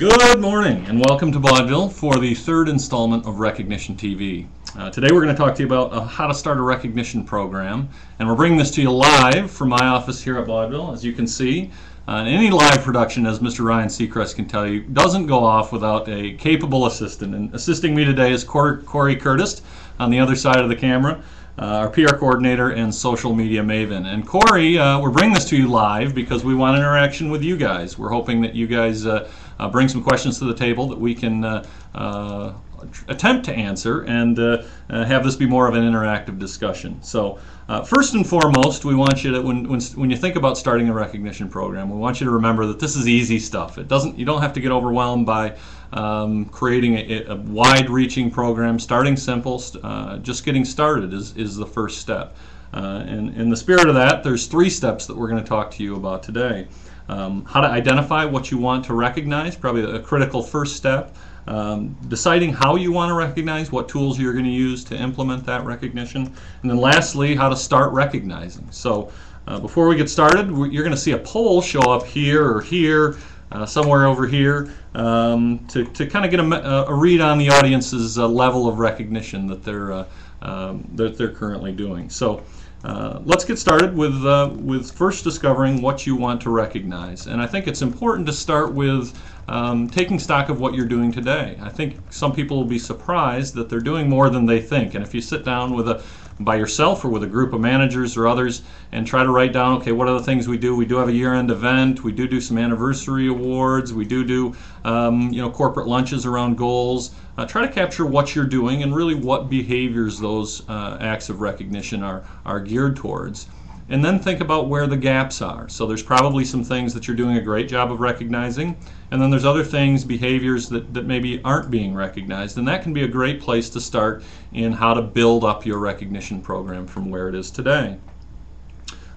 Good morning and welcome to Baudville for the third installment of Recognition TV. Uh, today we're going to talk to you about uh, how to start a recognition program and we're bringing this to you live from my office here at Baudville as you can see. Uh, any live production, as Mr. Ryan Seacrest can tell you, doesn't go off without a capable assistant. And assisting me today is Corey Curtis on the other side of the camera. Uh, our PR coordinator and social media maven. And Corey, uh, we're bringing this to you live because we want interaction with you guys. We're hoping that you guys uh, uh, bring some questions to the table that we can uh, attempt to answer and uh, uh, have this be more of an interactive discussion. So uh, first and foremost, we want you to, when, when, when you think about starting a recognition program, we want you to remember that this is easy stuff. It doesn't, you don't have to get overwhelmed by um, creating a, a wide-reaching program. Starting simple, just getting started is, is the first step. and in the spirit of that, there's three steps that we're going to talk to you about today. Um, how to identify what you want to recognize, probably a critical first step. Um, deciding how you want to recognize, what tools you're going to use to implement that recognition. And then lastly, how to start recognizing. So uh, before we get started, you're going to see a poll show up here or here, uh, somewhere over here, um, to, to kind of get a, a, read on the audience's uh, level of recognition that they're, uh, um, that they're currently doing. So uh, let's get started with, uh, with first discovering what you want to recognize. And I think it's important to start with um, taking stock of what you're doing today. I think some people will be surprised that they're doing more than they think. And if you sit down with a by yourself or with a group of managers or others and try to write down okay what are the things we do? We do have a year-end event. We do do some anniversary awards. We do do um, you know corporate lunches around goals. Uh, try to capture what you're doing and really what behaviors those uh, acts of recognition are are geared towards and then think about where the gaps are. So there's probably some things that you're doing a great job of recognizing, and then there's other things, behaviors that, that maybe aren't being recognized, and that can be a great place to start in how to build up your recognition program from where it is today.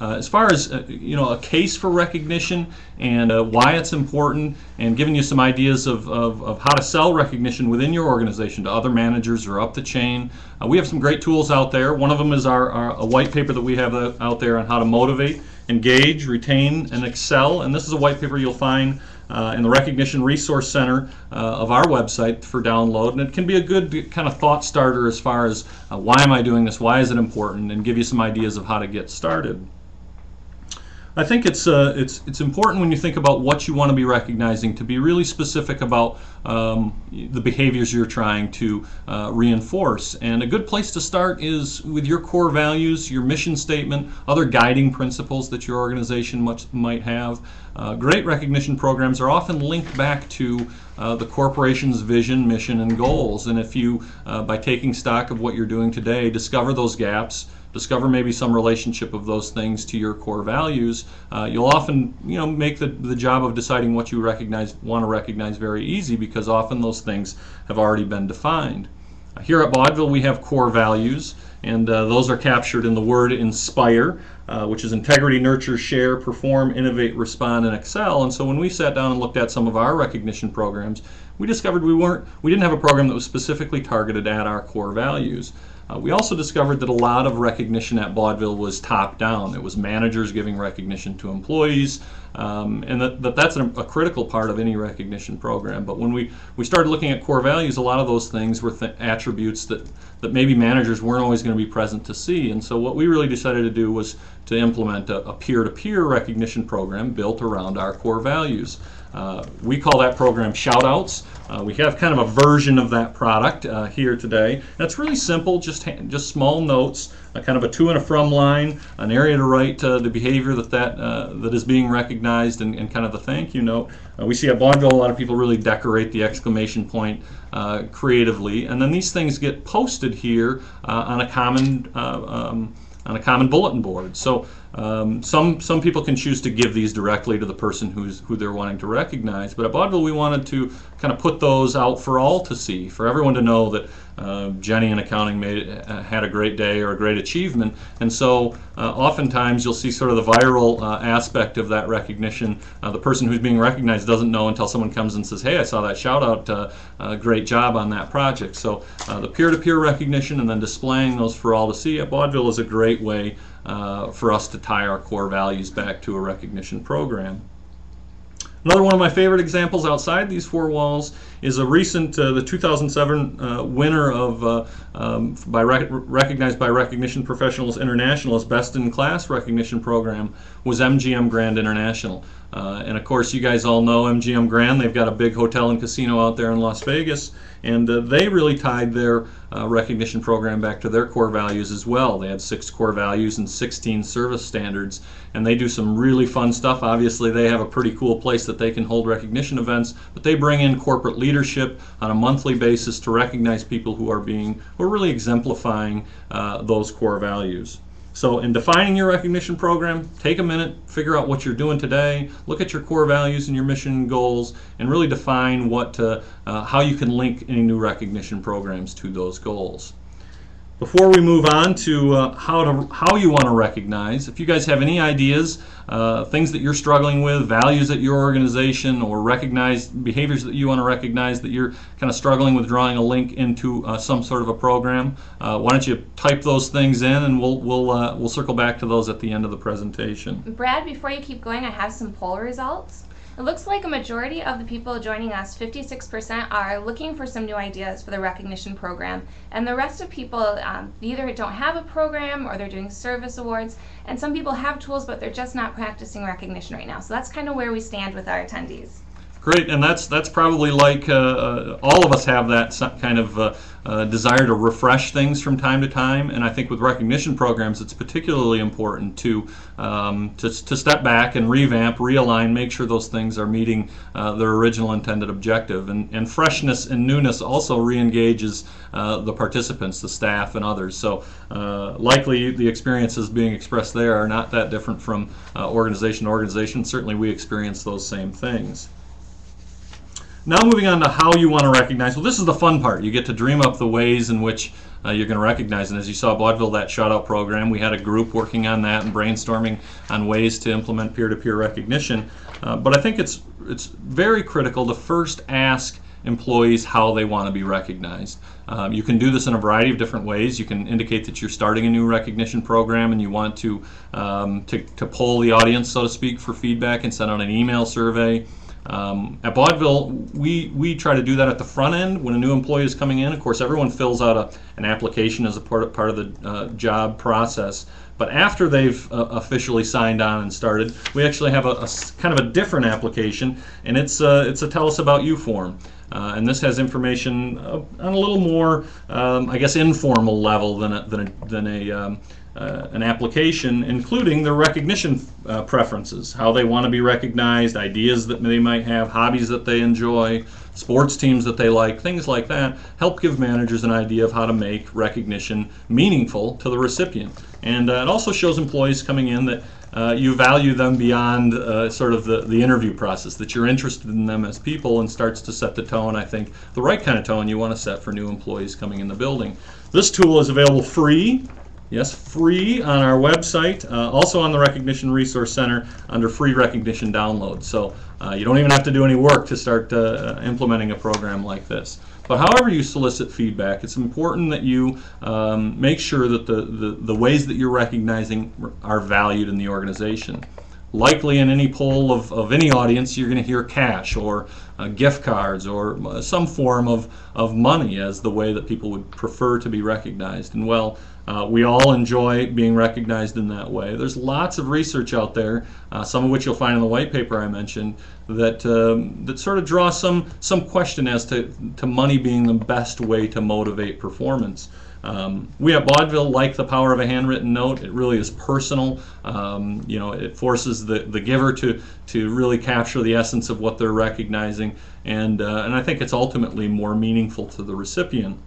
Uh, as far as uh, you know, a case for recognition and uh, why it's important, and giving you some ideas of, of, of, how to sell recognition within your organization to other managers or up the chain. Uh, we have some great tools out there. One of them is our, our a white paper that we have uh, out there on how to motivate, engage, retain, and excel. And this is a white paper you'll find uh, in the Recognition Resource Center uh, of our website for download. And it can be a good kind of thought starter as far as uh, why am I doing this, why is it important, and give you some ideas of how to get started. I think it's uh, it's it's important when you think about what you want to be recognizing to be really specific about um, the behaviors you're trying to uh, reinforce. And a good place to start is with your core values, your mission statement, other guiding principles that your organization much, might have. Uh, great recognition programs are often linked back to uh, the corporation's vision, mission, and goals. And if you, uh, by taking stock of what you're doing today, discover those gaps discover maybe some relationship of those things to your core values, uh, you'll often you know make the, the job of deciding what you recognize want to recognize very easy because often those things have already been defined. Uh, here at Baudville we have core values and uh, those are captured in the word inspire uh, which is integrity, nurture, share, perform, innovate, respond, and excel. And so when we sat down and looked at some of our recognition programs, we discovered we weren't we didn't have a program that was specifically targeted at our core values. Uh, we also discovered that a lot of recognition at Baudville was top down. It was managers giving recognition to employees, um, and that, that that's a, critical part of any recognition program. But when we, we started looking at core values, a lot of those things were th attributes that, that maybe managers weren't always going to be present to see. And so what we really decided to do was to implement a peer-to-peer -peer recognition program built around our core values. Uh, we call that program Shoutouts. Uh, we have kind of a version of that product uh, here today. That's really simple, just just small notes, kind of a to and a from line, an area to write uh, the behavior that that, uh, that is being recognized, and, and, kind of the thank you note. we see at Baudville a lot of people really decorate the exclamation point creatively, and then these things get posted here on a common um, on a common bulletin board. So um, some some people can choose to give these directly to the person who's who they're wanting to recognize. But at Baudville, we wanted to kind of put those out for all to see, for everyone to know that uh, Jenny in accounting made uh, had a great day or a great achievement. And so uh, oftentimes you'll see sort of the viral uh, aspect of that recognition. Uh, the person who's being recognized doesn't know until someone comes and says, "Hey, I saw that shout out. Uh, great job on that project." So the peer-to-peer recognition and then displaying those for all to see at Baudville is a great way uh, for us to tie our core values back to a recognition program. Another one of my favorite examples outside these four walls is a recent, uh, the 2007 uh, winner of, uh, um, by rec recognized by Recognition Professionals International as Best in Class Recognition Program was MGM Grand International. Uh, and of course, you guys all know MGM Grand. They've got a big hotel and casino out there in Las Vegas, and uh, they really tied their uh, recognition program back to their core values as well. They had six core values and 16 service standards, and they do some really fun stuff. Obviously, they have a pretty cool place that they can hold recognition events, but they bring in corporate leadership on a monthly basis to recognize people who are being, are really exemplifying uh, those core values. So in defining your recognition program, take a minute, figure out what you're doing today, look at your core values and your mission and goals, and really define what, uh, uh, how you can link any new recognition programs to those goals. Before we move on to uh, how to how you want to recognize, if you guys have any ideas, uh, things that you're struggling with, values at your organization, or recognize behaviors that you want to recognize that you're kind of struggling with drawing a link into uh, some sort of a program, uh, why don't you type those things in, and we'll we'll uh, we'll circle back to those at the end of the presentation. Brad, before you keep going, I have some poll results. It looks like a majority of the people joining us, 56%, are looking for some new ideas for the recognition program. And the rest of people um, either don't have a program or they're doing service awards. And some people have tools, but they're just not practicing recognition right now. So that's kind of where we stand with our attendees. Great, and that's that's probably like uh, uh, all of us have that kind of uh, uh, desire to refresh things from time to time, and I think with recognition programs, it's particularly important to um, to, to step back and revamp, realign, make sure those things are meeting uh, their original intended objective, and and freshness and newness also reengages uh, the participants, the staff, and others. So likely the experiences being expressed there are not that different from organization to organization. Certainly, we experience those same things. Now moving on to how you want to recognize. Well, this is the fun part. You get to dream up the ways in which uh, you're going to recognize. And as you saw, at Baudville, that shout-out program, we had a group working on that and brainstorming on ways to implement peer-to-peer recognition. Uh, but I think it's it's very critical to first ask employees how they want to be recognized. Um, you can do this in a variety of different ways. You can indicate that you're starting a new recognition program and you want to, um, to, to poll the audience, so to speak, for feedback and send out an email survey. Um, at Baudville, we, we try to do that at the front end when a new employee is coming in. Of course, everyone fills out a, an application as a part of, part of the uh, job process. But after they've uh, officially signed on and started, we actually have a, a kind of a different application, and it's, uh, it's a Tell Us About You form. Uh, and this has information uh, on a little more, um, I guess, informal level than a, than a, than a um, uh, an application, including their recognition uh, preferences, how they want to be recognized, ideas that they might have, hobbies that they enjoy, sports teams that they like, things like that, help give managers an idea of how to make recognition meaningful to the recipient. And uh, it also shows employees coming in that uh, you value them beyond uh, sort of the, the interview process, that you're interested in them as people and starts to set the tone, I think, the right kind of tone you want to set for new employees coming in the building. This tool is available free Yes, free on our website, uh, also on the Recognition Resource Center under free recognition download. So uh, you don't even have to do any work to start uh, implementing a program like this. But however you solicit feedback, it's important that you um, make sure that the, the, the ways that you're recognizing are valued in the organization likely in any poll of, of any audience, you're going to hear cash or uh, gift cards or uh, some form of, of money as the way that people would prefer to be recognized. And well, uh, we all enjoy being recognized in that way. There's lots of research out there, uh, some of which you'll find in the white paper I mentioned, that um, that sort of draw some some question as to, to money being the best way to motivate performance. Um, we at Baudville like the power of a handwritten note. It really is personal. Um, you know, it forces the, the giver to, to really capture the essence of what they're recognizing, and, uh, and I think it's ultimately more meaningful to the recipient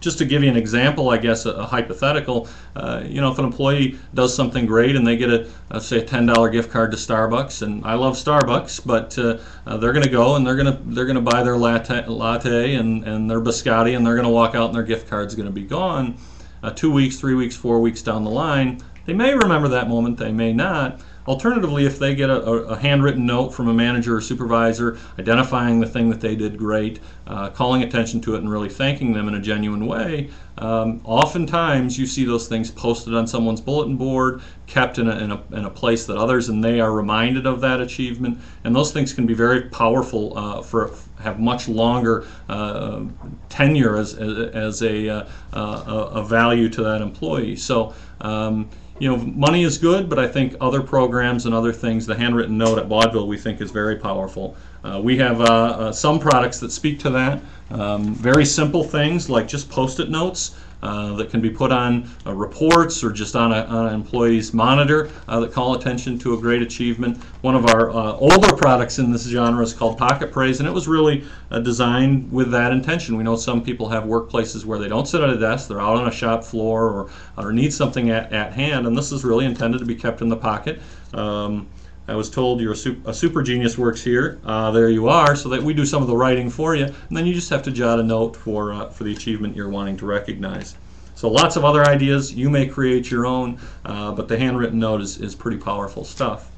just to give you an example, I guess a, a hypothetical, uh, you know, if an employee does something great and they get a, let's say a $10 gift card to Starbucks, and I love Starbucks, but uh, uh, they're going to go and they're going to they're going to buy their latte, latte and, and their biscotti, and they're going to walk out and their gift card's going to be gone. Uh, two weeks, three weeks, four weeks down the line, they may remember that moment, they may not, Alternatively, if they get a, a, handwritten note from a manager or supervisor identifying the thing that they did great, uh, calling attention to it, and really thanking them in a genuine way, um, oftentimes you see those things posted on someone's bulletin board, kept in a, in, a, in a place that others and they are reminded of that achievement, and those things can be very powerful uh, for have much longer uh, tenure as, as, a, uh, a, a, value to that employee. So. Um, you know, money is good, but I think other programs and other things, the handwritten note at Baudville, we think is very powerful. Uh, we have uh, uh, some products that speak to that. Um, very simple things like just post-it notes uh, that can be put on uh, reports or just on, a, on an employee's monitor uh, that call attention to a great achievement. One of our uh, older products in this genre is called Pocket Praise, and it was really uh, designed with that intention. We know some people have workplaces where they don't sit at a desk, they're out on a shop floor or, or need something at, at hand, and this is really intended to be kept in the pocket. Um, I was told you're a, super, a super genius works here. Uh, there you are, so that we do some of the writing for you, and then you just have to jot a note for uh, for the achievement you're wanting to recognize. So lots of other ideas. You may create your own, uh, but the handwritten note is, is pretty powerful stuff.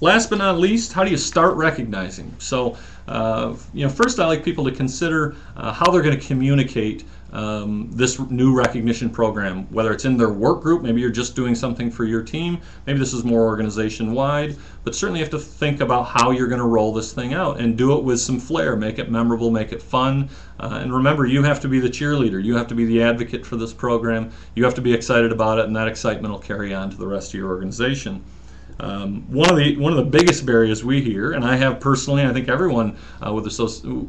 Last but not least, how do you start recognizing? So, uh, you know, first I like people to consider uh, how they're going to communicate um, this new recognition program, whether it's in their work group, maybe you're just doing something for your team, maybe this is more organization wide, but certainly you have to think about how you're going to roll this thing out and do it with some flair, make it memorable, make it fun. Uh, and remember, you have to be the cheerleader, you have to be the advocate for this program, you have to be excited about it, and that excitement will carry on to the rest of your organization. Um, one of the one of the biggest barriers we hear, and I have personally, I think everyone uh, with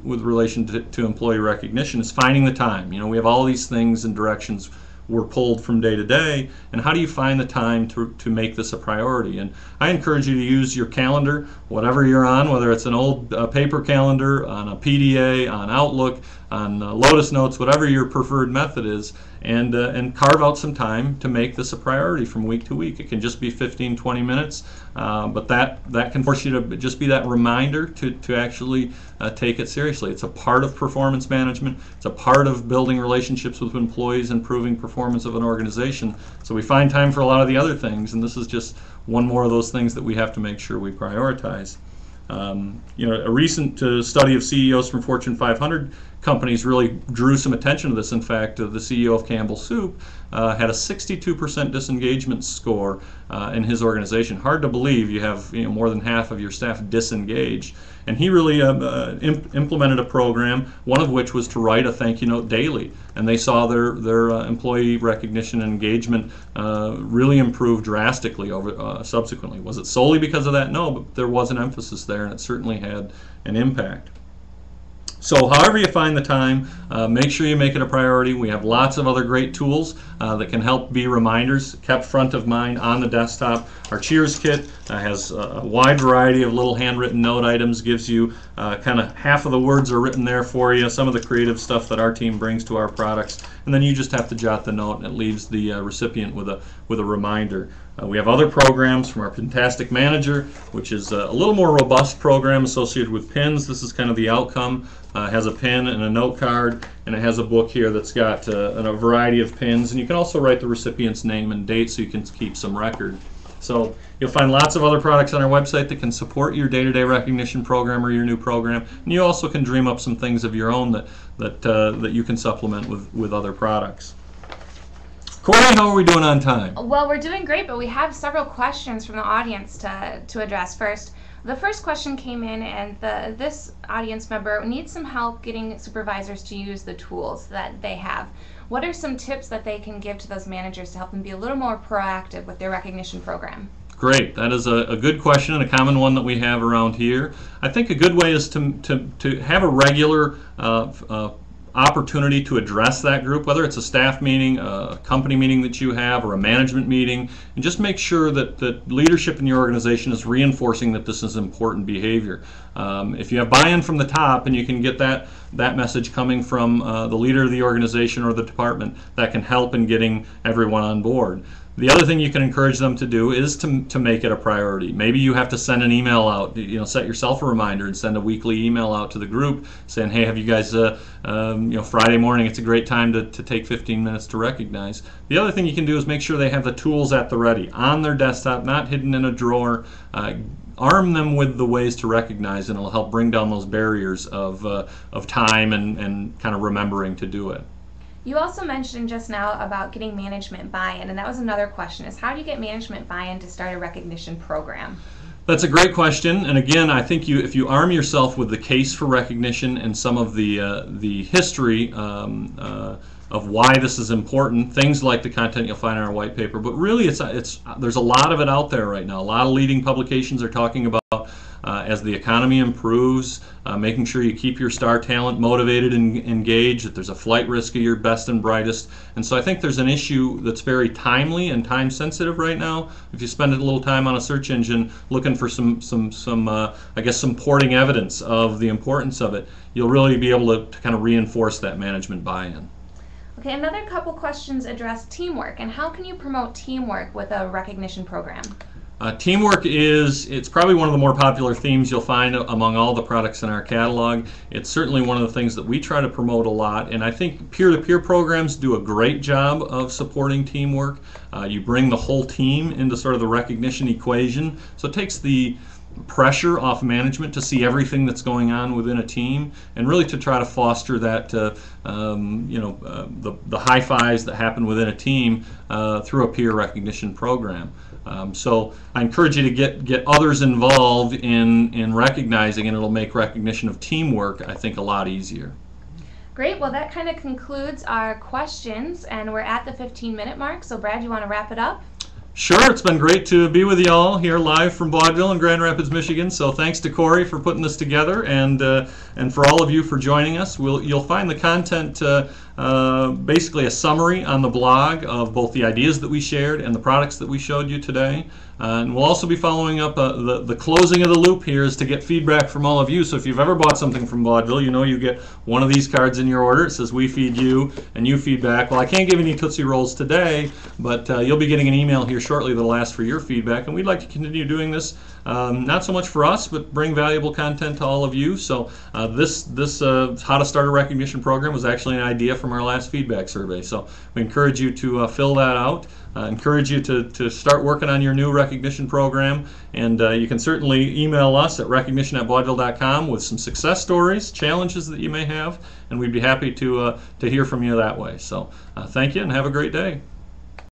with relation to, to, employee recognition, is finding the time. You know, we have all these things and directions we're pulled from day to day, and how do you find the time to, to make this a priority? And I encourage you to use your calendar, whatever you're on, whether it's an old uh, paper calendar, on a PDA, on Outlook, on uh, Lotus Notes, whatever your preferred method is, and, uh, and carve out some time to make this a priority from week to week. It can just be 15, 20 minutes, uh, but that, that can force you to just be that reminder to, to actually uh, take it seriously. It's a part of performance management, it's a part of building relationships with employees, improving performance of an organization. So we find time for a lot of the other things, and this is just one more of those things that we have to make sure we prioritize. Um, you know, a recent uh, study of CEOs from Fortune 500 companies really drew some attention to this. In fact, uh, the CEO of Campbell Soup uh, had a 62% disengagement score uh, in his organization. Hard to believe you have you know, more than half of your staff disengaged. And he really uh, uh, imp- implemented a program, one of which was to write a thank you note daily. And they saw their, their uh, employee recognition and engagement really improve drastically over subsequently. Was it solely because of that? No, but there was an emphasis there, and it certainly had an impact. So however you find the time, uh, make sure you make it a priority. We have lots of other great tools uh, that can help be reminders kept front of mind on the desktop. Our Cheers kit uh, has a wide variety of little handwritten note items, gives you uh, kind of half of the words are written there for you, some of the creative stuff that our team brings to our products, and then you just have to jot the note and it leaves the uh, recipient with a, with a reminder. Uh, we have other programs from our Fantastic Manager, which is a little more robust program associated with pins. This is kind of the outcome. Uh, has a pen and a note card, and it has a book here that's got uh, a variety of pins. And you can also write the recipient's name and date so you can keep some record. So you'll find lots of other products on our website that can support your day-to-day recognition program or your new program. And you also can dream up some things of your own that that uh, that you can supplement with with other products. Corey, how are we doing on time? Well, we're doing great, but we have several questions from the audience to, to address first. The first question came in, and the, this audience member needs some help getting supervisors to use the tools that they have. What are some tips that they can give to those managers to help them be a little more proactive with their recognition program? Great. That is a, a, good question and a common one that we have around here. I think a good way is to, to, to have a regular uh, uh, opportunity to address that group, whether it's a staff meeting, a company meeting that you have, or a management meeting, and just make sure that, that leadership in your organization is reinforcing that this is important behavior. Um, if you have buy-in from the top and you can get that that message coming from uh, the leader of the organization or the department, that can help in getting everyone on board. The other thing you can encourage them to do is to, to make it a priority. Maybe you have to send an email out, you know, set yourself a reminder and send a weekly email out to the group saying, hey, have you guys, uh, um, you know, Friday morning, it's a great time to, to take 15 minutes to recognize. The other thing you can do is make sure they have the tools at the ready, on their desktop, not hidden in a drawer. Uh, arm them with the ways to recognize and it'll help bring down those barriers of, uh, of time and, and kind of remembering to do it. You also mentioned just now about getting management buy-in, and that was another question: is how do you get management buy-in to start a recognition program? That's a great question, and again, I think you if you arm yourself with the case for recognition and some of the uh, the history um, uh, of why this is important, things like the content you'll find in our white paper, but really it's it's there's a lot of it out there right now. A lot of leading publications are talking about uh, as the economy improves, uh, making sure you keep your star talent motivated and engaged, that there's a flight risk of your best and brightest. And so I think there's an issue that's very timely and time sensitive right now. If you spend a little time on a search engine looking for some, some, some uh, I guess, some porting evidence of the importance of it, you'll really be able to, to kind of reinforce that management buy-in. Okay, another couple questions address teamwork and how can you promote teamwork with a recognition program? Uh, teamwork is, it's probably one of the more popular themes you'll find among all the products in our catalog. It's certainly one of the things that we try to promote a lot, and I think peer-to-peer programs do a great job of supporting teamwork. Uh, you bring the whole team into sort of the recognition equation, so it takes the pressure off management to see everything that's going on within a team and really to try to foster that uh, um, you know uh, the, the high fives that happen within a team uh, through a peer recognition program um, so I encourage you to get get others involved in in recognizing and it'll make recognition of teamwork I think a lot easier Great. Well, that kind of concludes our questions, and we're at the 15 minute mark. So, Brad, you want to wrap it up? Sure, it's been great to be with y'all here live from Baudville in Grand Rapids, Michigan. So thanks to Corey for putting this together, and uh, and for all of you for joining us. We'll you'll find the content uh, uh, basically a summary on the blog of both the ideas that we shared and the products that we showed you today. Uh, and we'll also be following up uh, the, the closing of the loop here is to get feedback from all of you. So if you've ever bought something from Baudville, you know you get one of these cards in your order. It says we feed you and you feedback. Well, I can't give any Tootsie Rolls today, but uh, you'll be getting an email here shortly that'll ask for your feedback. And we'd like to continue doing this, um, not so much for us, but bring valuable content to all of you. So uh, this, this uh, How to Start a Recognition program was actually an idea from our last feedback survey. So we encourage you to uh, fill that out. Uh, encourage you to, to start working on your new recognition program. And uh, you can certainly email us at recognition at baudville.com with some success stories, challenges that you may have, and we'd be happy to, uh, to hear from you that way. So thank you and have a great day.